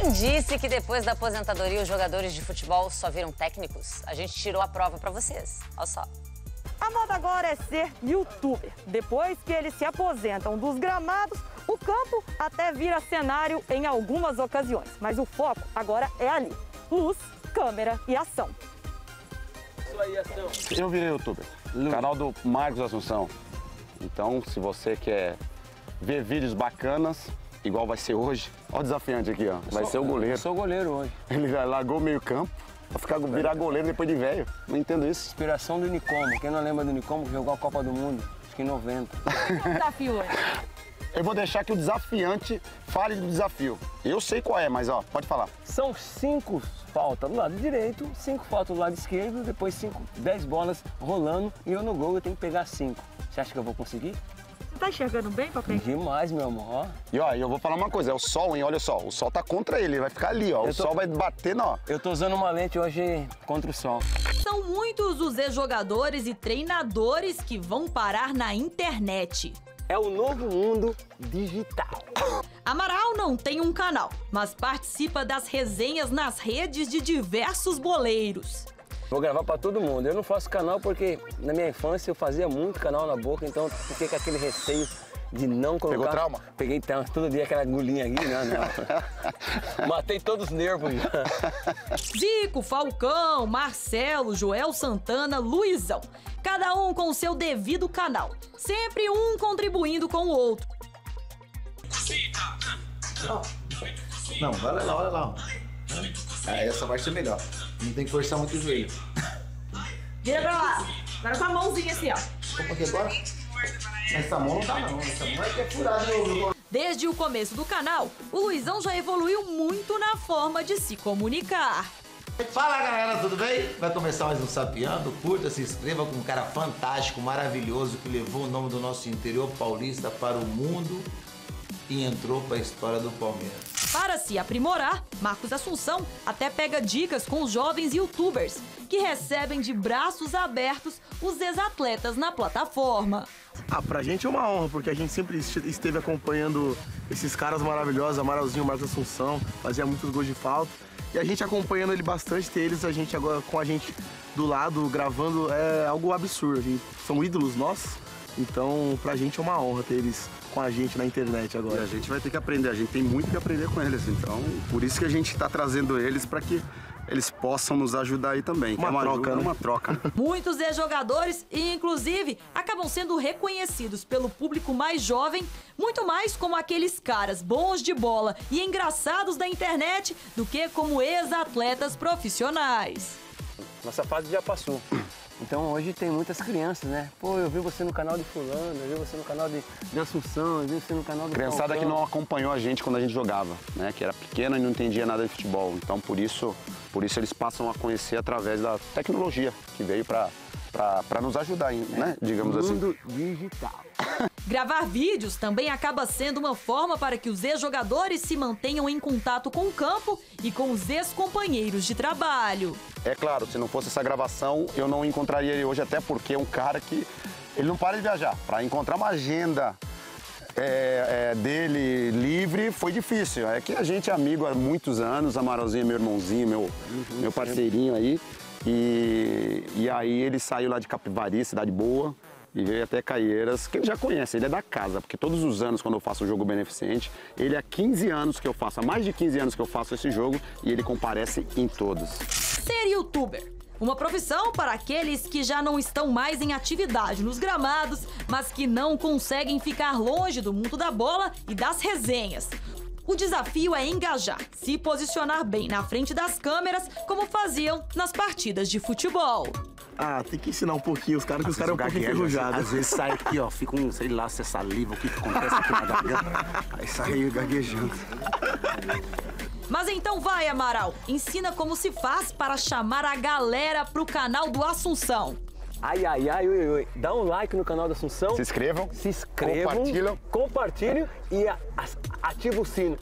Quem disse que depois da aposentadoria os jogadores de futebol só viram técnicos? A gente tirou a prova para vocês. Olha só. A moda agora é ser youtuber. Depois que eles se aposentam dos gramados, o campo até vira cenário em algumas ocasiões. Mas o foco agora é ali: luz, câmera e ação. Eu virei youtuber. Canal do Marcos Assunção. Então, se você quer ver vídeos bacanas, igual vai ser hoje, olha o desafiante aqui, ó. Vai ser o goleiro. Eu sou goleiro hoje. Ele largou o meio campo pra ficar, virar goleiro depois de velho. Não entendo isso. Inspiração do Nicomo. Quem não lembra do Nicomo que jogou a Copa do Mundo? Acho que em 90. Desafio hoje. Eu vou deixar que o desafiante fale do desafio. Eu sei qual é, mas ó, pode falar. São cinco faltas do lado direito, cinco faltas do lado esquerdo, depois cinco, dez bolas rolando e eu no gol eu tenho que pegar cinco. Você acha que eu vou conseguir? Você tá enxergando bem, papai? Demais, meu amor. Ó. E ó, eu vou falar uma coisa, é o sol, hein? Olha só, o sol tá contra ele, ele vai ficar ali, ó. O Eu tô- sol vai bater, ó. Eu tô usando uma lente hoje contra o sol. São muitos os ex-jogadores e treinadores que vão parar na internet. É o novo mundo digital. Amaral não tem um canal, mas participa das resenhas nas redes de diversos boleiros. Vou gravar pra todo mundo. Eu não faço canal porque na minha infância eu fazia muito canal na boca, então fiquei com aquele receio de não colocar. Pegou trauma? Peguei trauma. Todo dia aquela agulhinha aqui, não, não. Matei todos os nervos. Zico, Falcão, Marcelo, Joel Santana, Luizão. Cada um com o seu devido canal. Sempre um contribuindo com o outro. Não, olha lá, olha lá. Ah, essa vai ser melhor. Não tem que forçar muito o joelho. Vira pra lá. Agora com a mãozinha assim, ó. Opa, aqui agora? Essa mão não tá não. Essa mão é que é furada, meu. Desde o começo do canal, o Luizão já evoluiu muito na forma de se comunicar. Fala galera, tudo bem? Vai começar mais um Sapiando. Curta, se inscreva com um cara fantástico, maravilhoso que levou o nome do nosso interior paulista para o mundo e entrou para a história do Palmeiras. Para se aprimorar, Marcos Assunção até pega dicas com os jovens youtubers que recebem de braços abertos os ex-atletas na plataforma. Ah, pra gente é uma honra, porque a gente sempre est- esteve acompanhando esses caras maravilhosos, Amaralzinho, Marcos Assunção, fazia muitos gols de falta. E a gente acompanhando ele bastante, ter eles a gente agora com a gente do lado, gravando, é algo absurdo. São ídolos nossos, então pra gente é uma honra ter eles com a gente na internet E agora. a gente vai ter que aprender, a gente tem muito que aprender com eles. Então, por isso que a gente tá trazendo eles para que eles possam nos ajudar aí também. Uma é uma troca, ajuda, né? uma troca. Muitos ex-jogadores, e inclusive, acabam sendo reconhecidos pelo público mais jovem, muito mais como aqueles caras bons de bola e engraçados da internet do que como ex-atletas profissionais. Nossa fase já passou. Então hoje tem muitas crianças, né? Pô, eu vi você no canal de fulano, eu vi você no canal de, de Assunção, eu vi você no canal do Criançada que Falcão. não acompanhou a gente quando a gente jogava, né? Que era pequena e não entendia nada de futebol. Então, por isso, por isso eles passam a conhecer através da tecnologia que veio para nos ajudar, né? Digamos assim. Mundo digital. Gravar vídeos também acaba sendo uma forma para que os ex-jogadores se mantenham em contato com o campo e com os ex-companheiros de trabalho. É claro, se não fosse essa gravação, eu não encontraria ele hoje, até porque é um cara que ele não para de viajar. Para encontrar uma agenda é, é, dele livre foi difícil. É que a gente é amigo há muitos anos, Amaralzinho é meu irmãozinho, meu, meu parceirinho aí. E, e aí ele saiu lá de Capivari, cidade boa, e veio até Caieiras, que ele já conhece, ele é da casa, porque todos os anos quando eu faço o jogo beneficente, ele há 15 anos que eu faço, há mais de 15 anos que eu faço esse jogo, e ele comparece em todos. Ser youtuber. Uma profissão para aqueles que já não estão mais em atividade nos gramados, mas que não conseguem ficar longe do mundo da bola e das resenhas. O desafio é engajar, se posicionar bem na frente das câmeras, como faziam nas partidas de futebol. Ah, tem que ensinar um pouquinho os caras, que os caras é um pouco enferrujados. Às vezes sai aqui, ó, fica um, sei lá, se é saliva, o que, que acontece aqui na garganta. Aí sai gaguejando. Mas então vai, Amaral, ensina como se faz para chamar a galera pro canal do Assunção. Ai, ai, ai, ui, ui. Dá um like no canal da Assunção. Se inscrevam. Se inscrevam. Compartilham. Compartilhem e a- a- ativa o sino.